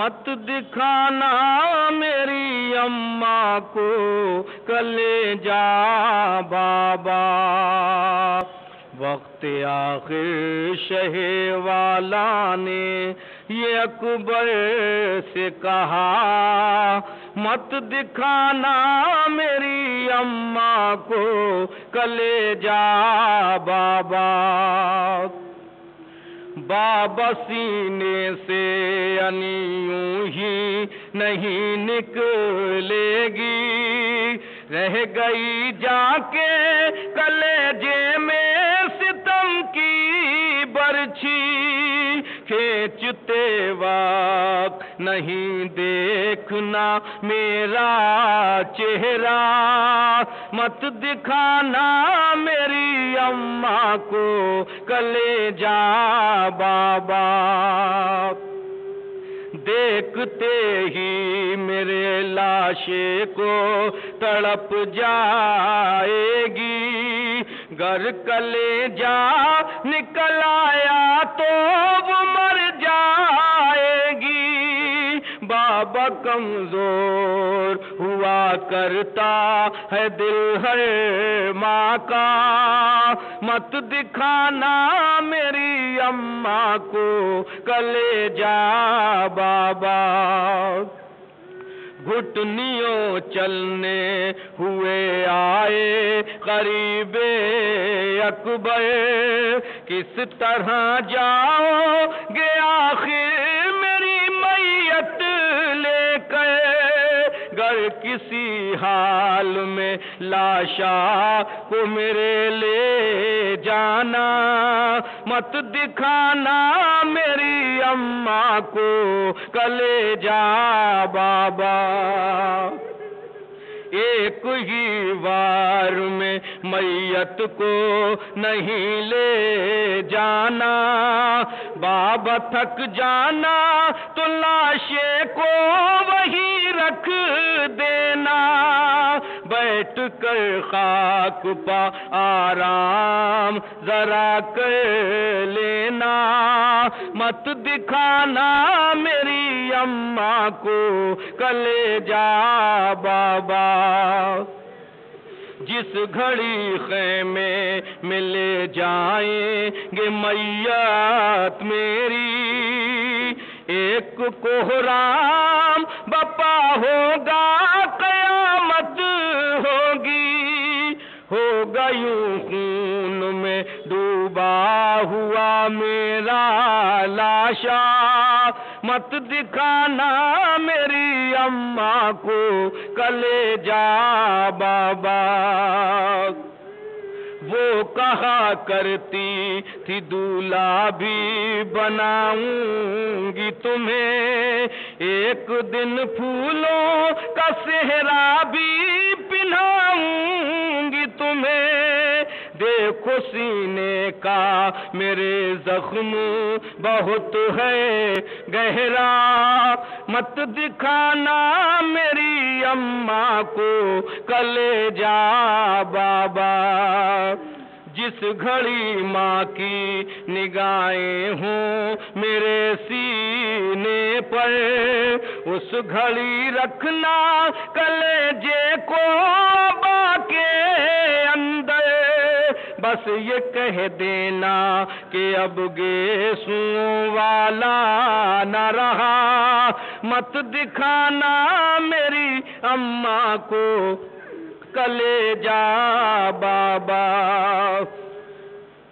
मत दिखाना मेरी अम्मा को कले जा बाबा। वक्त आखिर शहे वाला ने ये अकबर से कहा, मत दिखाना मेरी अम्मा को कले जा बाबा। बाबा सीने से अनियूं ही नहीं निकलेगी। रह गई जाके कलेजे में सितम की बरछी। खेचते वक्त नहीं देखना मेरा चेहरा। मत दिखाना मेरी अम्मा को कले जा बाबा। देखते ही मेरे लाशे को तड़प जाएगी। घर कले जा निकल आया तो वो मर जाएगी बाबा कमज़ोर हुआ करता है दिल हर माँ का। मत दिखाना मेरी अम्मा को कले जा बाबा। घुटनियों चलने हुए आए करीबे अकबर। किस तरह जाओगे आखिर गर किसी हाल में लाशा को मेरे ले जाना, मत दिखाना मेरी अम्मा को कले जा बाबा। एक ही बार में मैयत को नहीं ले जाना, बाबा थक जाना तो लाशे को वही रख देना, बैठ कर खाक पा आराम, जरा कर लेना। मत दिखाना मेरी अम्मा को कले जा बाबा। जिस घड़ी खेमे मिले जाएँगे मैयत मेरी, एक कोहराम लाशा। मत दिखाना मेरी अम्मा को कले जा बाबा। वो कहा करती थी दूल्हा भी बनाऊँगी तुम्हें। एक दिन फूलों का सेहरा भी पिन्हाऊँगी तुम्हें। देखो सीने का मेरे जख्म बहुत है। गहरा मत दिखाना मेरी अम्मा को कले जा बाबा। जिस घड़ी माँ की निगाहें हों मेरे सीने पर, उस घड़ी रखना कलेजे को बस ये कह देना कि अब गेसुओं वाला न रहा। मत दिखाना मेरी अम्मा को कले जा बाबा।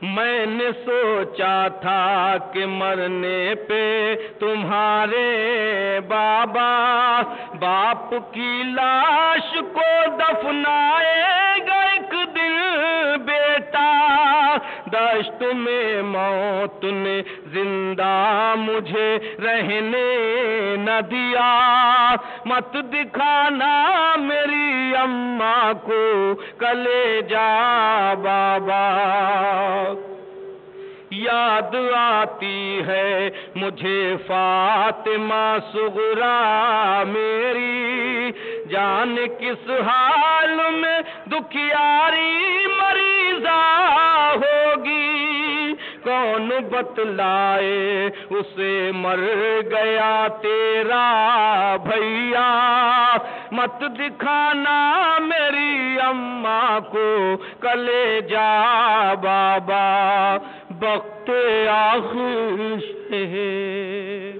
मैंने सोचा था कि मरने पे तुम्हारे बाबा, बाप की लाश को दफनाएगा। दश्त में मौत ने ज़िंदा मुझे रहने न दिया। मत दिखाना मेरी अम्मा को कले जा बाबा। याद आती है मुझे फातिमा, सुगरा मेरी। जान किस हाल में दुखियारी मरीजा होगी? कौन बतलाए उसे मर गया तेरा भैया? मत दिखाना मेरी अम्मा को कले जा बाबा वक्त आखिर